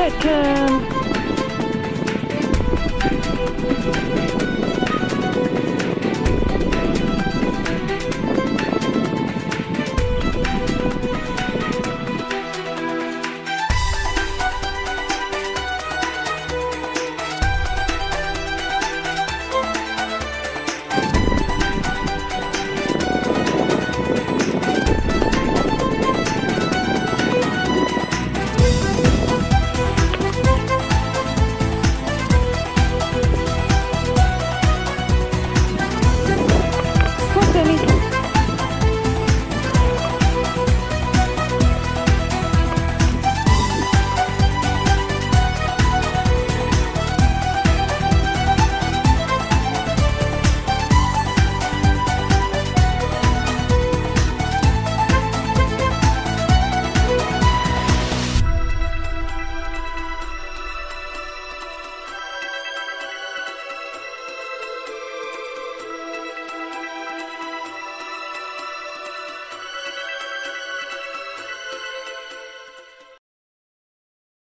Beckham.